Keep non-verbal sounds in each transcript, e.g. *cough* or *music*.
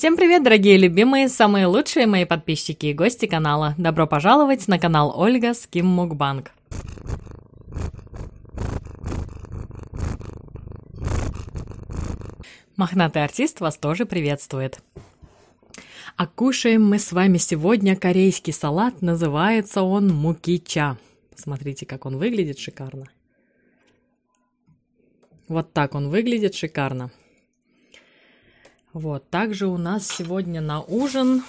Всем привет, дорогие любимые, самые лучшие мои подписчики и гости канала. Добро пожаловать на канал Ольга Ским Мукбанк. Мохнатый артист вас тоже приветствует. А кушаем мы с вами сегодня корейский салат. Называется он мукича. Смотрите, как он выглядит шикарно. Вот так он выглядит шикарно. Вот, также у нас сегодня на ужин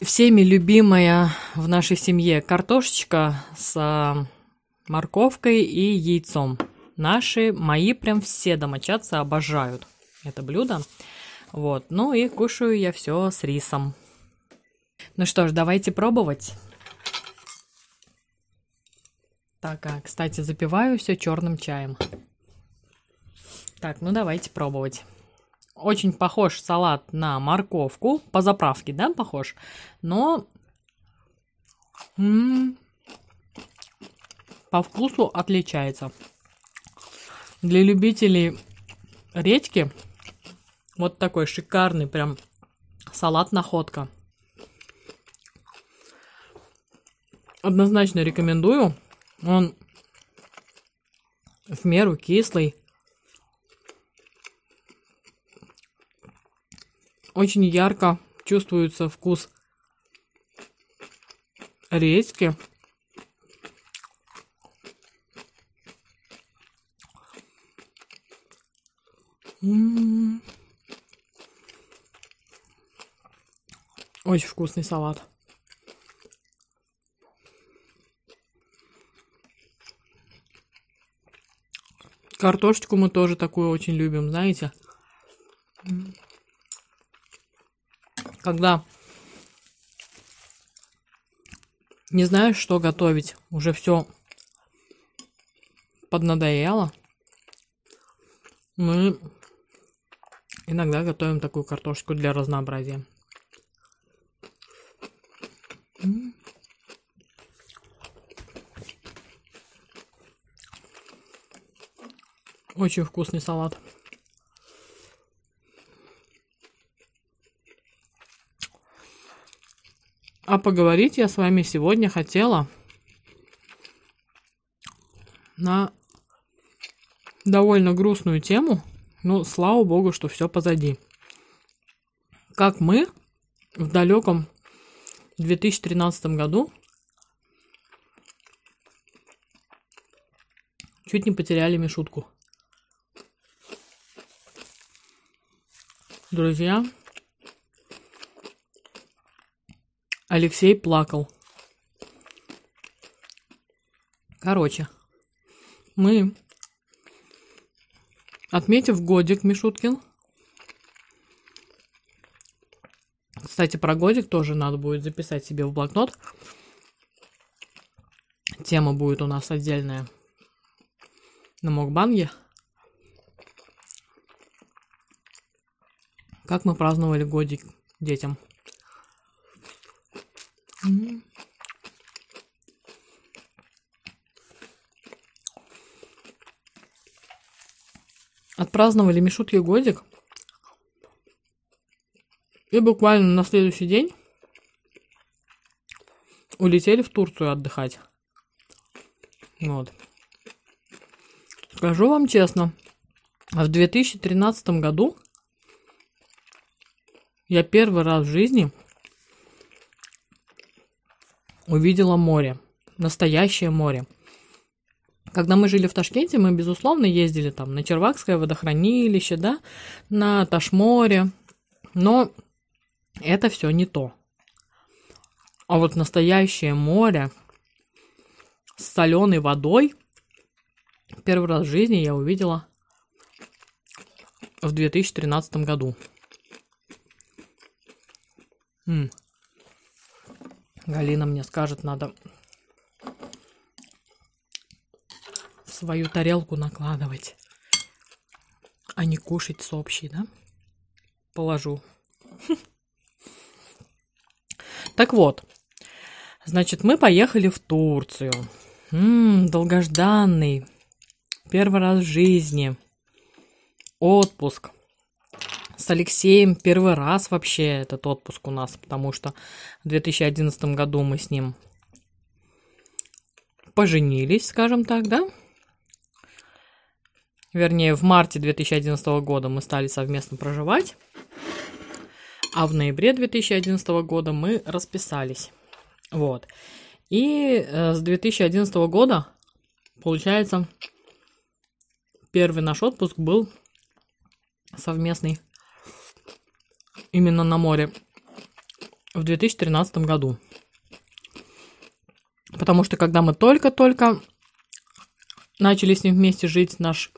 всеми любимая в нашей семье картошечка с а, морковкой и яйцом. Наши, мои прям все домочадцы обожают это блюдо. Вот, ну и кушаю я все с рисом. Ну что ж, давайте пробовать. Так, а, кстати, запиваю все черным чаем. Так, ну давайте пробовать. Очень похож салат на морковку. По заправке, да, похож? Но м -м, по вкусу отличается. Для любителей редьки вот такой шикарный прям салат-находка. Однозначно рекомендую. Он в меру кислый. Очень ярко чувствуется вкус редьки. М-м-м. Очень вкусный салат. Картошечку мы тоже такую очень любим, знаете. Когда не знаешь, что готовить, уже все поднадоело, мы иногда готовим такую картошку для разнообразия. Очень вкусный салат. А поговорить я с вами сегодня хотела на довольно грустную тему. Но слава богу, что все позади. Как мы в далеком 2013 году чуть не потеряли Мишутку. Друзья, Алексей плакал. Короче, мы, отметив годик Мишуткин, кстати, про годик тоже надо будет записать себе в блокнот. Тема будет у нас отдельная на Мокбанге. Как мы праздновали годик детям. Отпраздновали Мишутки годик. И буквально на следующий день улетели в Турцию отдыхать. Вот. Скажу вам честно, в 2013 году я первый раз в жизни увидела море. Настоящее море. Когда мы жили в Ташкенте, мы, безусловно, ездили там на Червакское водохранилище, да, на Ташморе. Но это все не то. А вот настоящее море с соленой водой первый раз в жизни я увидела в 2013 году. М. Галина мне скажет, надо в свою тарелку накладывать, а не кушать с общей, да? Положу. Так вот, значит, мы поехали в Турцию. М-м, долгожданный, первый раз в жизни, отпуск, с Алексеем первый раз вообще этот отпуск у нас, потому что в 2011 году мы с ним поженились, скажем так, да? Вернее, в марте 2011 года мы стали совместно проживать, а в ноябре 2011 года мы расписались. Вот. И э, с 2011 года, получается, первый наш отпуск был совместный именно на море в 2013 году. Потому что когда мы только-только начали с ним вместе жить, наш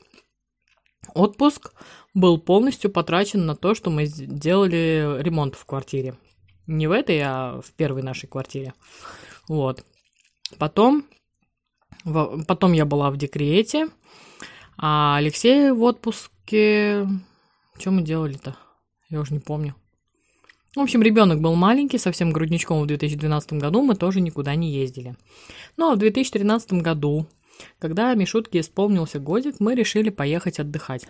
отпуск был полностью потрачен на то, что мы сделали ремонт в квартире. Не в этой, а в первой нашей квартире. Вот. Потом, потом я была в декрете, а Алексей в отпуске... Что мы делали-то? Я уже не помню. В общем, ребенок был маленький, совсем грудничком в 2012 году, мы тоже никуда не ездили. Но в 2013 году, когда Мишутке исполнился годик, мы решили поехать отдыхать.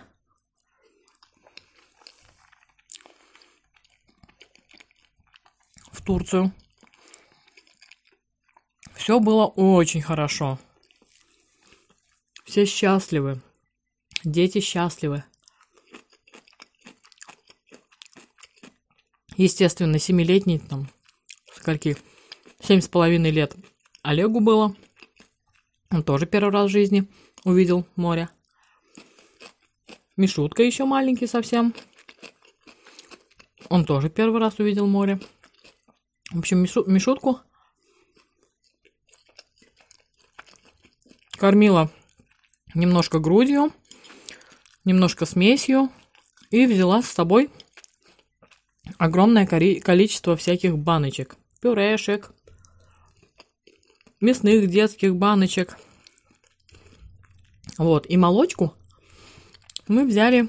В Турцию. Все было очень хорошо. Все счастливы. Дети счастливы. Естественно, семилетний, там, скольки, семь с половиной лет Олегу было. Он тоже первый раз в жизни увидел море. Мишутка еще маленький совсем. Он тоже первый раз увидел море. В общем, Мишу, Мишутку кормила немножко грудью, немножко смесью и взяла с собой огромное количество всяких баночек, пюрешек, мясных детских баночек. Вот, и молочку мы взяли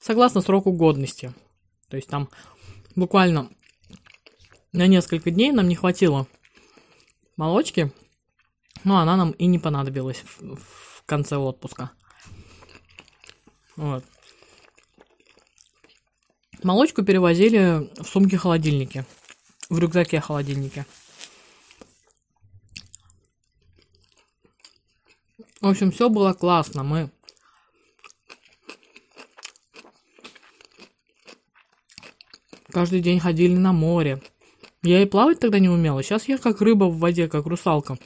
согласно сроку годности. То есть там буквально на несколько дней нам не хватило молочки, но она нам и не понадобилась в, в конце отпуска. Вот. Молочку перевозили в сумке-холодильнике. В рюкзаке-холодильнике. В общем, все было классно. Мы каждый день ходили на море. Я и плавать тогда не умела. Сейчас я как рыба в воде, как русалка.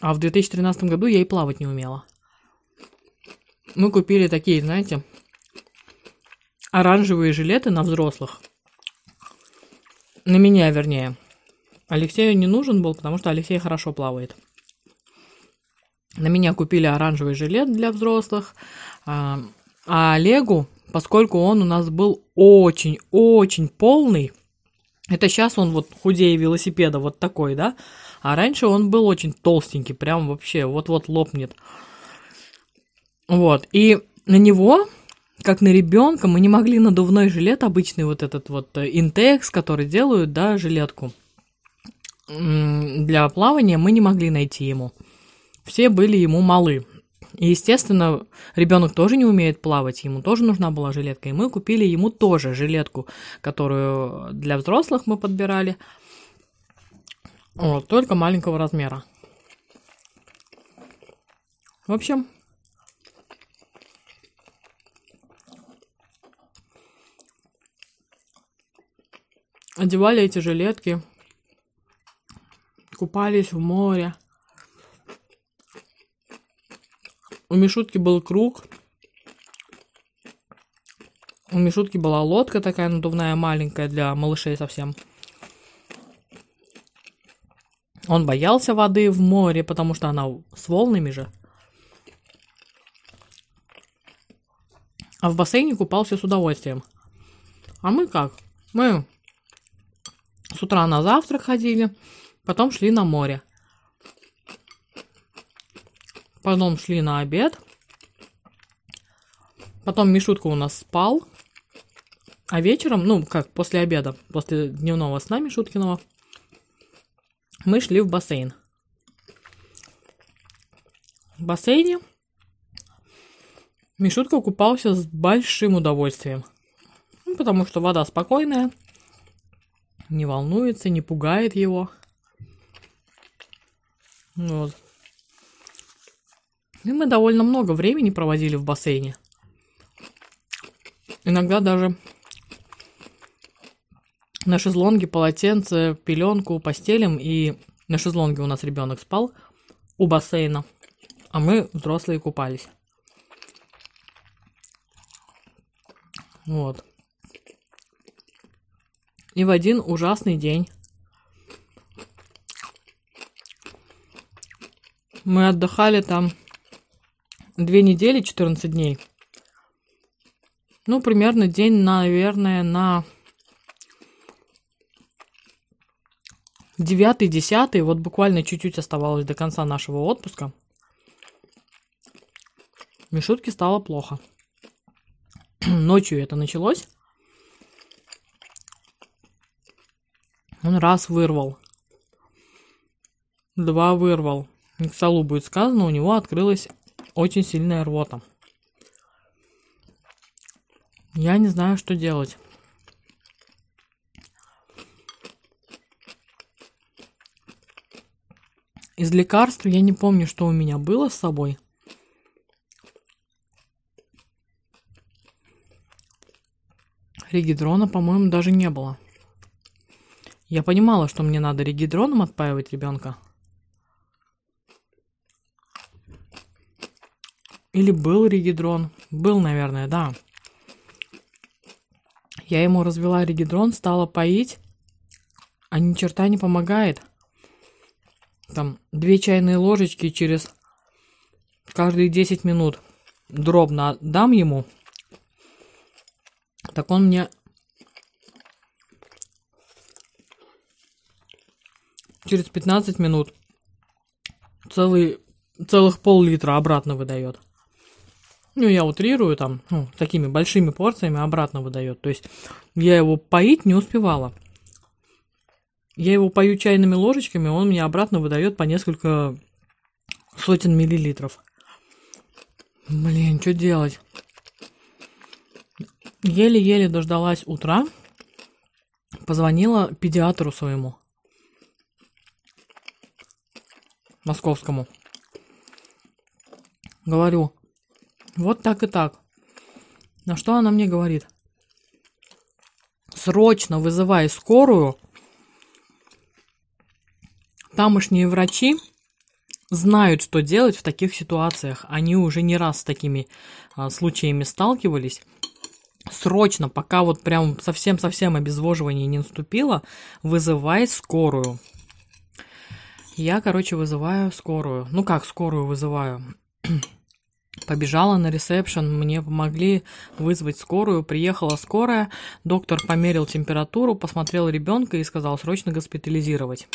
А в 2013 году я и плавать не умела. Мы купили такие, знаете, оранжевые жилеты на взрослых. На меня, вернее. Алексею не нужен был, потому что Алексей хорошо плавает. На меня купили оранжевый жилет для взрослых. А, а Олегу, поскольку он у нас был очень-очень полный, это сейчас он вот худее велосипеда, вот такой, да? А раньше он был очень толстенький, прям вообще вот-вот лопнет. Вот, и на него как на ребенка, мы не могли надувной жилет, обычный вот этот вот интекс, э, который делают, да, жилетку для плавания, мы не могли найти ему. Все были ему малы. И, естественно, ребенок тоже не умеет плавать, ему тоже нужна была жилетка. И мы купили ему тоже жилетку, которую для взрослых мы подбирали. Вот, только маленького размера. В общем, одевали эти жилетки, купались в море. У Мишутки был круг. У Мишутки была лодка такая надувная, маленькая, для малышей совсем. Он боялся воды в море, потому что она с волнами же. А в бассейне купался с удовольствием. А мы как? Мы с утра на завтрак ходили, потом шли на море. Потом шли на обед. Потом Мишутка у нас спал. А вечером, ну, как после обеда, после дневного сна Мишуткиного, мы шли в бассейн. В бассейне Мишутка купался с большим удовольствием. Ну, потому что вода спокойная, не волнуется, не пугает его. Вот. И мы довольно много времени проводили в бассейне. Иногда даже на шезлонге полотенце, пеленку постелим, и на шезлонге у нас ребенок спал у бассейна, а мы, взрослые, купались. Вот. И в один ужасный день мы отдыхали там две недели, 14 дней. Ну, примерно день, наверное, на девятый, десятый, вот буквально чуть-чуть оставалось до конца нашего отпуска. Мишутке стало плохо. *clears throat* Ночью это началось. Он раз вырвал. Два вырвал. К столу будет сказано, у него открылась очень сильная рвота. Я не знаю, что делать. Из лекарств я не помню, что у меня было с собой. Регидрона, по-моему, даже не было. Я понимала, что мне надо регидроном отпаивать ребенка. Или был регидрон. Был, наверное, да. Я ему развела регидрон, стала поить, а ни черта не помогает. Там две чайные ложечки через каждые 10 минут дробно дам ему. Так он мне через 15 минут целый, целых пол-литра обратно выдает. Ну, я утрирую там, ну, такими большими порциями обратно выдает. То есть я его поить не успевала. Я его пою чайными ложечками, он мне обратно выдает по несколько сотен миллилитров. Блин, что делать? Еле-еле дождалась утра, позвонила педиатру своему. московскому. Говорю, вот так и так. На что она мне говорит? Срочно вызывай скорую. Тамошние врачи знают, что делать в таких ситуациях. Они уже не раз с такими а, случаями сталкивались. Срочно, пока вот прям совсем-совсем обезвоживание не наступило, вызывай скорую. Я, короче, вызываю скорую. Ну как скорую вызываю? *clears throat* Побежала на ресепшн, мне помогли вызвать скорую, приехала скорая, доктор померил температуру, посмотрел ребенка и сказал срочно госпитализировать.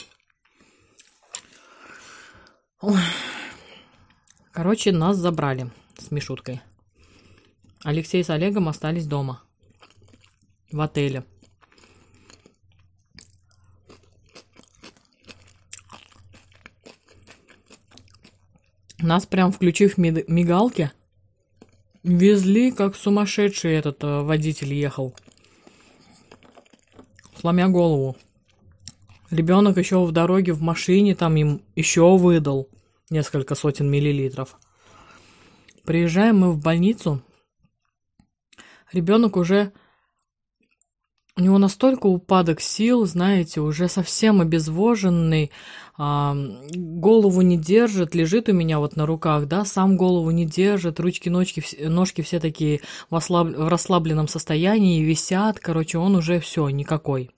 Короче, нас забрали с Мишуткой. Алексей с Олегом остались дома, в отеле. Нас прям включив мигалки, везли, как сумасшедший этот э, водитель ехал. Сломя голову. Ребенок еще в дороге в машине там им еще выдал несколько сотен миллилитров. Приезжаем мы в больницу. Ребенок уже у него настолько упадок сил, знаете, уже совсем обезвоженный, а, голову не держит, лежит у меня вот на руках, да, сам голову не держит, ручки, ножки, ножки все такие в, ослаб, в расслабленном состоянии, висят, короче, он уже все, никакой.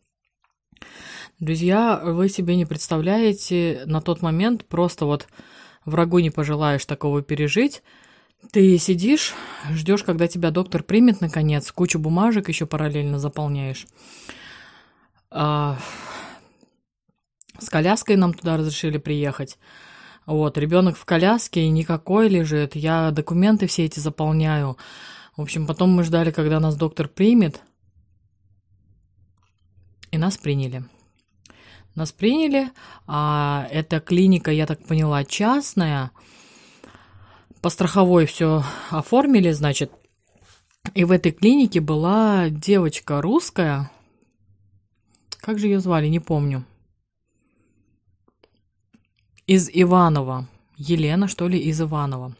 Друзья, вы себе не представляете, на тот момент просто вот врагу не пожелаешь такого пережить, ты сидишь, ждешь, когда тебя доктор примет наконец, кучу бумажек еще параллельно заполняешь. А, с коляской нам туда разрешили приехать. Вот, ребенок в коляске, никакой лежит. Я документы все эти заполняю. В общем, потом мы ждали, когда нас доктор примет. И нас приняли. Нас приняли. А, эта клиника, я так поняла, частная. По страховой все оформили, значит. И в этой клинике была девочка русская. Как же ее звали, не помню. Из Иванова. Елена, что ли, из Иванова.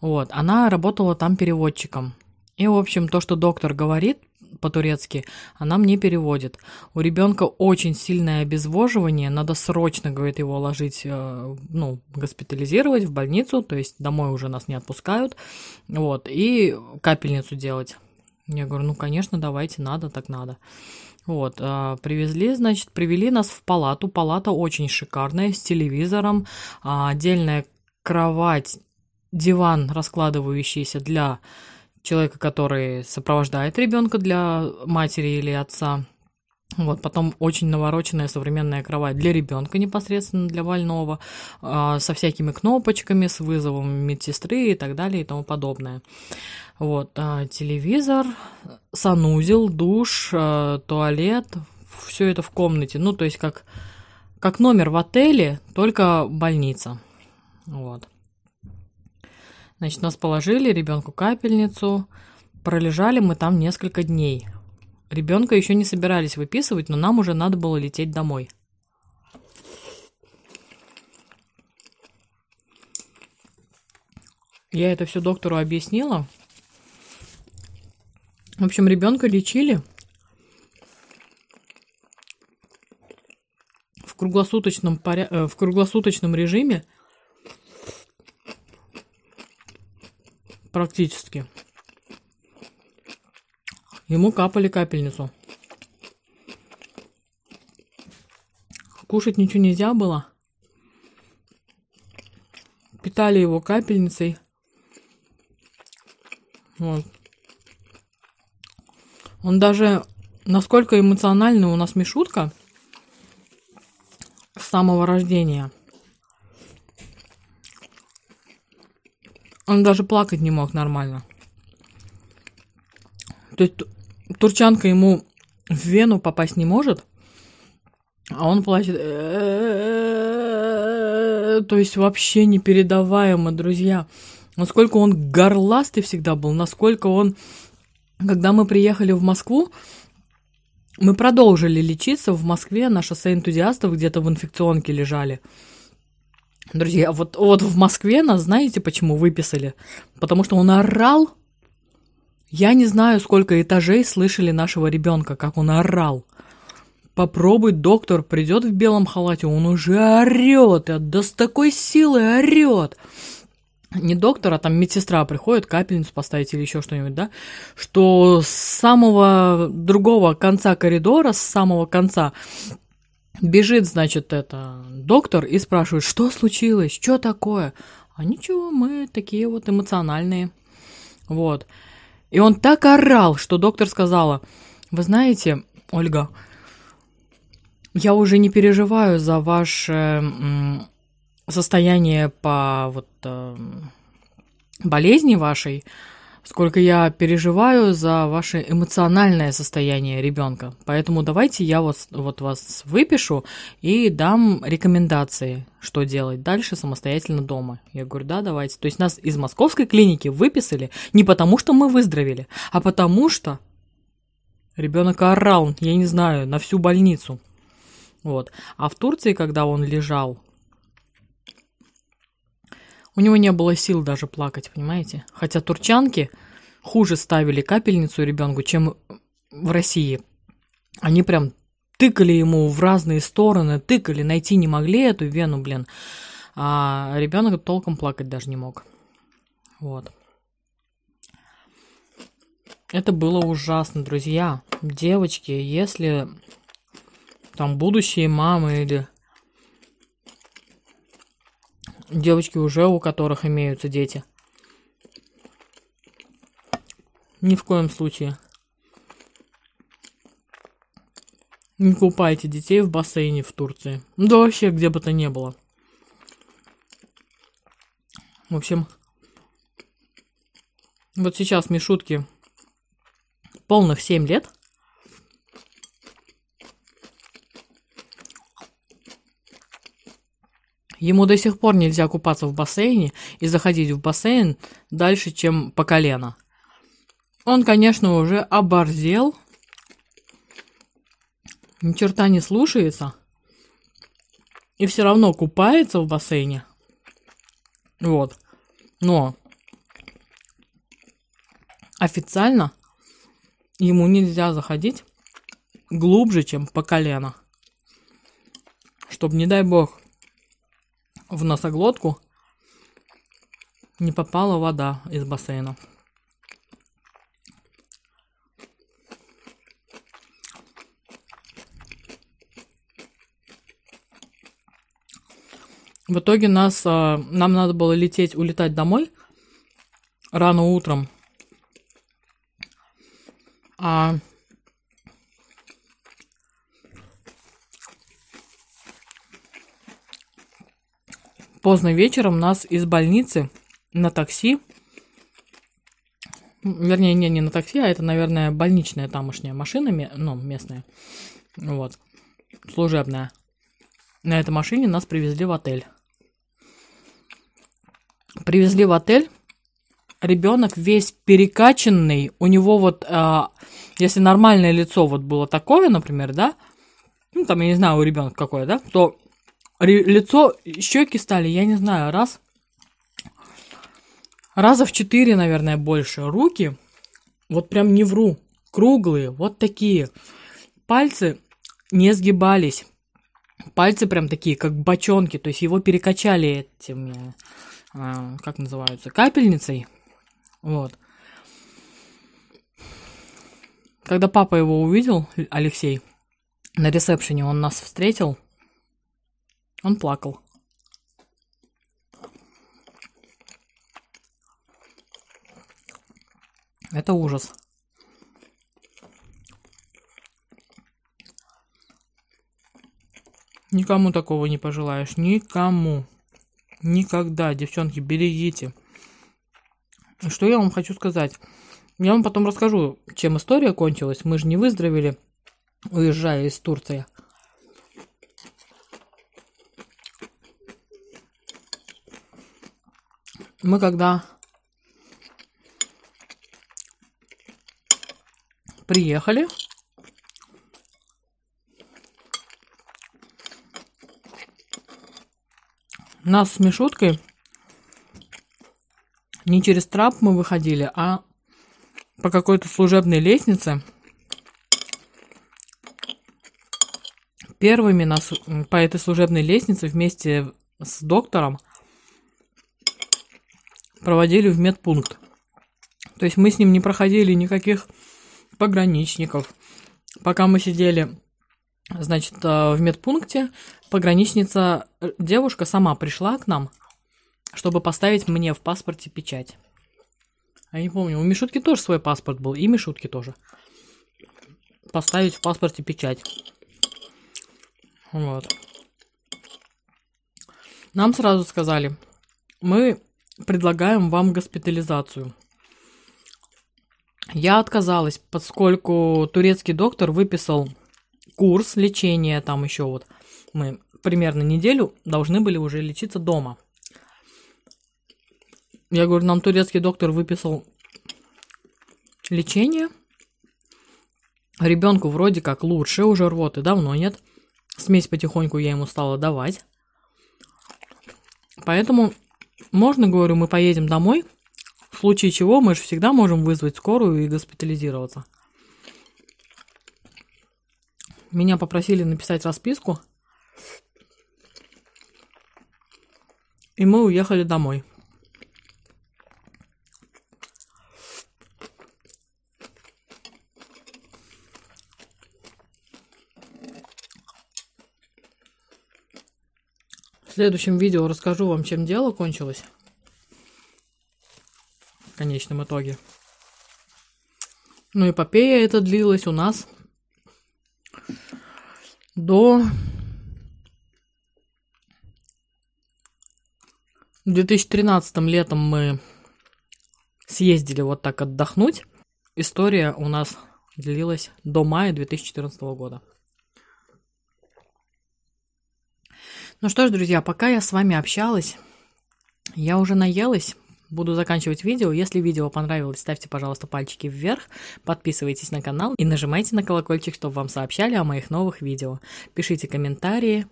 Вот, она работала там переводчиком. И, в общем, то, что доктор говорит по-турецки, она мне переводит. У ребенка очень сильное обезвоживание, надо срочно, говорит, его ложить, э, ну, госпитализировать в больницу, то есть домой уже нас не отпускают, вот, и капельницу делать. Я говорю, ну, конечно, давайте, надо, так надо. Вот, а, привезли, значит, привели нас в палату. Палата очень шикарная, с телевизором, а, отдельная кровать, диван, раскладывающийся для человека, который сопровождает ребенка для матери или отца. Вот, потом очень навороченная современная кровать для ребенка непосредственно, для больного, э, со всякими кнопочками, с вызовом медсестры и так далее и тому подобное. Вот, э, телевизор, санузел, душ, э, туалет, все это в комнате. Ну, то есть как, как номер в отеле, только больница. Вот. Значит, нас положили, ребенку капельницу. Пролежали мы там несколько дней. Ребенка еще не собирались выписывать, но нам уже надо было лететь домой. Я это все доктору объяснила. В общем, ребенка лечили в круглосуточном, поря... Э, в круглосуточном режиме практически. Ему капали капельницу. Кушать ничего нельзя было. Питали его капельницей. Вот. Он даже, насколько эмоциональный у нас Мишутка с самого рождения – Он даже плакать не мог нормально. То есть турчанка ему в вену попасть не может, а он плачет. То есть вообще непередаваемо, друзья. Насколько он горластый всегда был, насколько он... Когда мы приехали в Москву, мы продолжили лечиться в Москве на шоссе энтузиастов, где-то в инфекционке лежали. Друзья, вот, вот в Москве нас, знаете, почему выписали? Потому что он орал. Я не знаю, сколько этажей слышали нашего ребенка, как он орал. Попробуй, доктор придет в белом халате, он уже орет, да с такой силой орет. Не доктор, а там медсестра приходит, капельницу поставить или еще что-нибудь, да? Что с самого другого конца коридора, с самого конца Бежит, значит, это доктор и спрашивает, что случилось, что такое? А ничего, мы такие вот эмоциональные. Вот. И он так орал, что доктор сказала, вы знаете, Ольга, я уже не переживаю за ваше состояние по вот э, болезни вашей, сколько я переживаю за ваше эмоциональное состояние ребенка. Поэтому давайте я вот, вот вас выпишу и дам рекомендации, что делать дальше самостоятельно дома. Я говорю, да, давайте. То есть нас из московской клиники выписали не потому, что мы выздоровели, а потому что ребенок орал, я не знаю, на всю больницу. Вот. А в Турции, когда он лежал, у него не было сил даже плакать, понимаете? Хотя турчанки хуже ставили капельницу ребенку, чем в России. Они прям тыкали ему в разные стороны, тыкали, найти не могли эту вену, блин. А ребенок толком плакать даже не мог. Вот. Это было ужасно, друзья. Девочки, если там будущие мамы или девочки уже, у которых имеются дети. Ни в коем случае. Не купайте детей в бассейне в Турции. Да вообще, где бы то ни было. В общем, вот сейчас Мишутке полных 7 лет. Ему до сих пор нельзя купаться в бассейне и заходить в бассейн дальше, чем по колено. Он, конечно, уже оборзел, ни черта не слушается, и все равно купается в бассейне. Вот. Но официально ему нельзя заходить глубже, чем по колено. Чтобы, не дай бог, в носоглотку не попала вода из бассейна. В итоге нас, а, нам надо было лететь, улетать домой рано утром. А поздно вечером нас из больницы на такси, вернее, не, не на такси, а это, наверное, больничная тамошняя машина, ну, местная, вот, служебная. На этой машине нас привезли в отель. Привезли в отель, ребенок весь перекачанный, у него вот, а, если нормальное лицо вот было такое, например, да, ну, там, я не знаю, у ребенка какое, да, то лицо, щеки стали, я не знаю, раз, раза в четыре, наверное, больше. Руки, вот прям не вру, круглые, вот такие. Пальцы не сгибались. Пальцы прям такие, как бочонки, то есть его перекачали этим, э, как называются, капельницей. Вот. Когда папа его увидел, Алексей, на ресепшене он нас встретил – он плакал. Это ужас. Никому такого не пожелаешь. Никому. Никогда, девчонки, берегите. Что я вам хочу сказать? Я вам потом расскажу, чем история кончилась. Мы же не выздоровели, уезжая из Турции. Мы когда приехали, нас с Мишуткой не через трап мы выходили, а по какой-то служебной лестнице. Первыми нас по этой служебной лестнице вместе с доктором проводили в медпункт. То есть мы с ним не проходили никаких пограничников. Пока мы сидели, значит, э, в медпункте, пограничница, э, девушка сама пришла к нам, чтобы поставить мне в паспорте печать. Я не помню, у Мишутки тоже свой паспорт был, и Мишутки тоже. Поставить в паспорте печать. Вот. Нам сразу сказали, мы предлагаем вам госпитализацию. Я отказалась, поскольку турецкий доктор выписал курс лечения, там еще вот мы примерно неделю должны были уже лечиться дома. Я говорю, нам турецкий доктор выписал лечение. Ребенку вроде как лучше, уже рвоты давно нет. Смесь потихоньку я ему стала давать. Поэтому можно, говорю, мы поедем домой, в случае чего мы же всегда можем вызвать скорую и госпитализироваться. Меня попросили написать расписку, и мы уехали домой. Следующем видео расскажу вам, чем дело кончилось. В конечном итоге. Ну, эпопея это длилась у нас до 2013 летом мы съездили вот так отдохнуть. История у нас длилась до мая 2014 года. Ну что ж, друзья, пока я с вами общалась, я уже наелась, буду заканчивать видео. Если видео понравилось, ставьте, пожалуйста, пальчики вверх, подписывайтесь на канал и нажимайте на колокольчик, чтобы вам сообщали о моих новых видео. Пишите комментарии.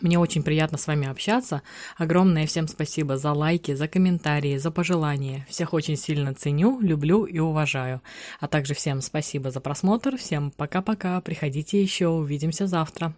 Мне очень приятно с вами общаться. Огромное всем спасибо за лайки, за комментарии, за пожелания. Всех очень сильно ценю, люблю и уважаю. А также всем спасибо за просмотр. Всем пока-пока. Приходите еще. Увидимся завтра.